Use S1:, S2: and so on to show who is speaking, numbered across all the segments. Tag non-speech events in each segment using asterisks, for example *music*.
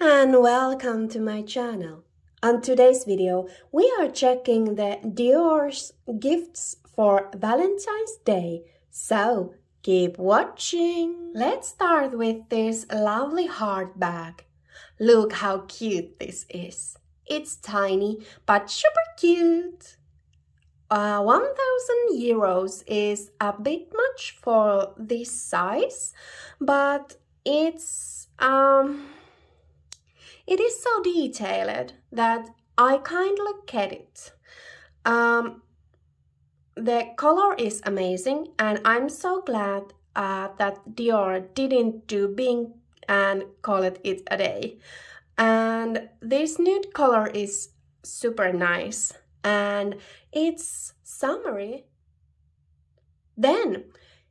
S1: and welcome to my channel. On today's video, we are checking the Dior's gifts for Valentine's Day. So, keep watching. Let's start with this lovely heart bag. Look how cute this is. It's tiny, but super cute. Uh, 1000 euros is a bit much for this size, but it's um it is so detailed that I kindly get it. Um, the color is amazing and I'm so glad uh, that Dior didn't do Bing and call it it a day. And this nude color is super nice and it's summery. Then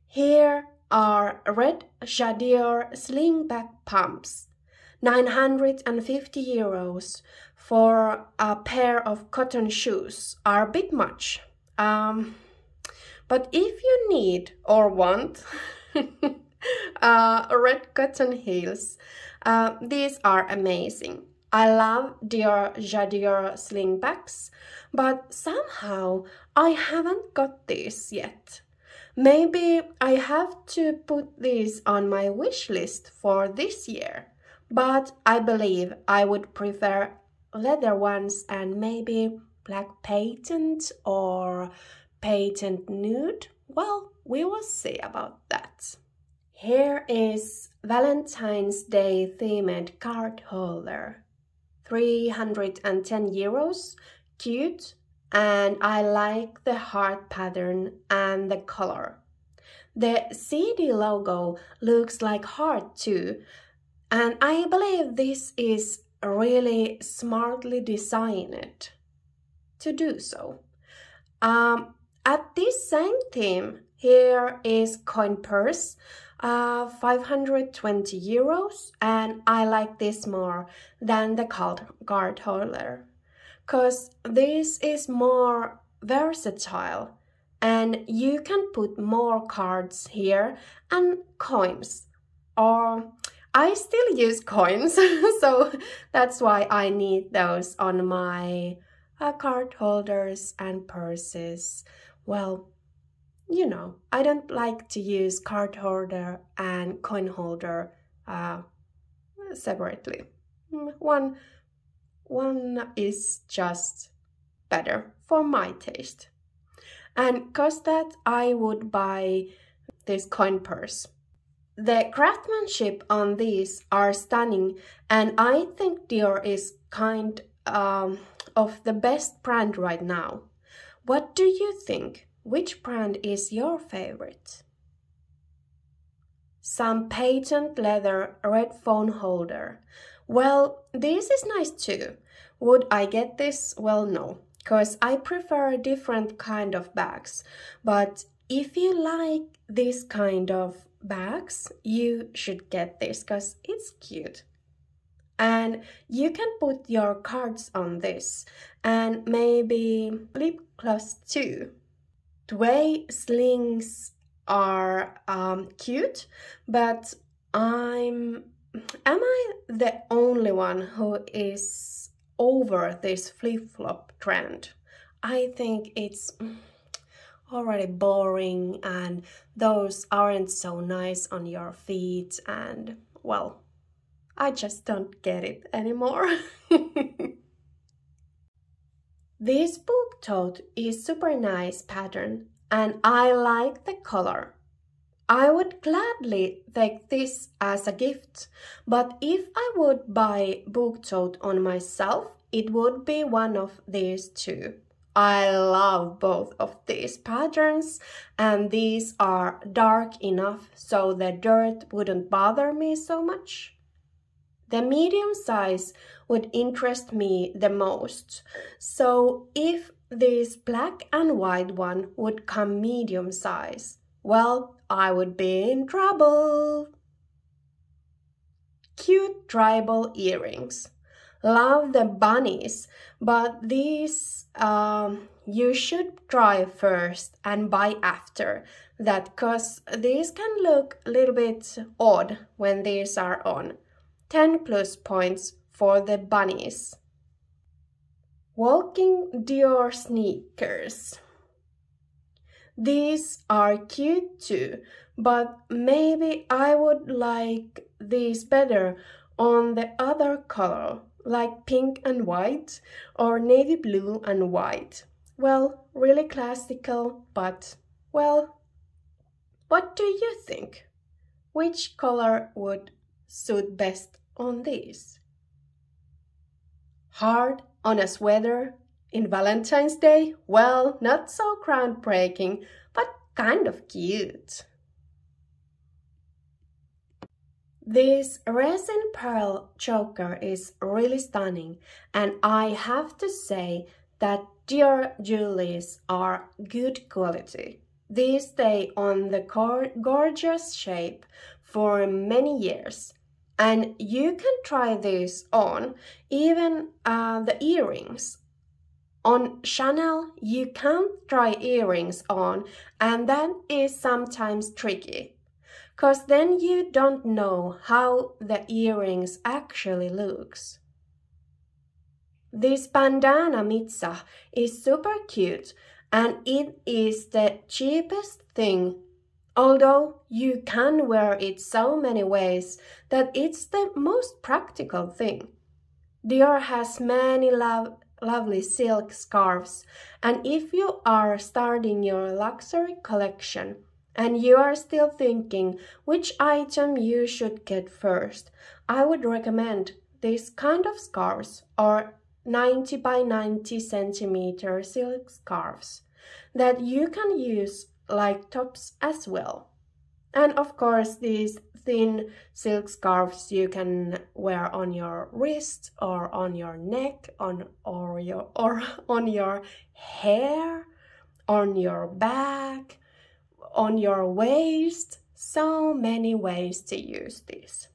S1: here are red J'Adior slingback pumps. 950 euros for a pair of cotton shoes are a bit much. Um, but if you need or want *laughs* uh, red cotton heels, uh, these are amazing. I love Dior J'Adior slingbacks, but somehow I haven't got these yet. Maybe I have to put these on my wish list for this year but I believe I would prefer leather ones and maybe black patent or patent nude. Well, we will see about that. Here is Valentine's Day themed card holder. 310 euros, cute, and I like the heart pattern and the color. The CD logo looks like heart too, and I believe this is really smartly designed to do so. Um, at this same theme, here is coin purse, uh, 520 euros, and I like this more than the card, card holder, because this is more versatile and you can put more cards here and coins or I still use coins, *laughs* so that's why I need those on my uh, card holders and purses. Well, you know, I don't like to use card holder and coin holder uh, separately. Mm, one, one is just better for my taste. And cause that I would buy this coin purse the craftsmanship on these are stunning and I think Dior is kind um, of the best brand right now. What do you think? Which brand is your favorite? Some patent leather red phone holder. Well, this is nice too. Would I get this? Well, no, because I prefer different kind of bags. But if you like this kind of bags, you should get this because it's cute. And you can put your cards on this and maybe lip gloss too. Dway slings are um, cute, but I'm am I the only one who is over this flip-flop trend? I think it's already boring and those aren't so nice on your feet and well I just don't get it anymore. *laughs* this book tote is super nice pattern and I like the color. I would gladly take this as a gift, but if I would buy book tote on myself, it would be one of these two. I love both of these patterns and these are dark enough so the dirt wouldn't bother me so much. The medium size would interest me the most, so if this black and white one would come medium size, well, I would be in trouble. Cute tribal earrings love the bunnies, but these um, you should try first and buy after that because these can look a little bit odd when these are on. 10 plus points for the bunnies. Walking Dior sneakers. These are cute too, but maybe I would like these better on the other color, like pink and white or navy blue and white. Well, really classical, but, well, what do you think? Which color would suit best on this? Hard on a sweater in Valentine's Day? Well, not so groundbreaking, but kind of cute. This resin pearl choker is really stunning and I have to say that Dior jewelries are good quality. These stay on the gorgeous shape for many years and you can try this on even uh, the earrings. On Chanel, you can't try earrings on and that is sometimes tricky cause then you don't know how the earrings actually looks. This bandana Mitzah is super cute and it is the cheapest thing although you can wear it so many ways that it's the most practical thing. Dior has many lo lovely silk scarves and if you are starting your luxury collection, and you are still thinking which item you should get first, I would recommend this kind of scarves or 90 by 90 centimeter silk scarves that you can use like tops as well. And of course, these thin silk scarves you can wear on your wrist or on your neck on or your or *laughs* on your hair on your back on your waist. So many ways to use this.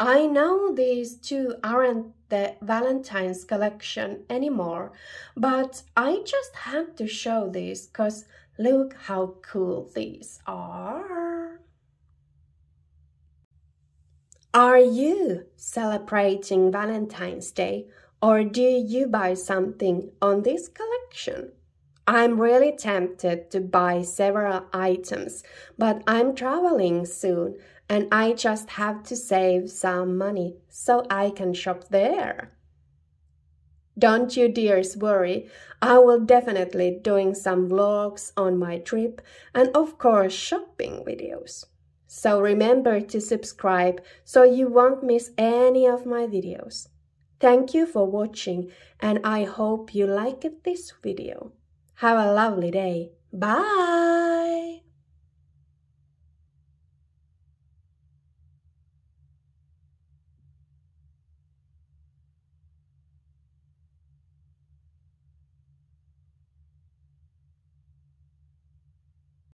S1: I know these two aren't the Valentine's collection anymore, but I just had to show these because look how cool these are. Are you celebrating Valentine's Day or do you buy something on this collection? I'm really tempted to buy several items, but I'm traveling soon and I just have to save some money so I can shop there. Don't you dears worry, I will definitely doing some vlogs on my trip and of course shopping videos. So remember to subscribe so you won't miss any of my videos. Thank you for watching and I hope you liked this video. Have a lovely day. Bye!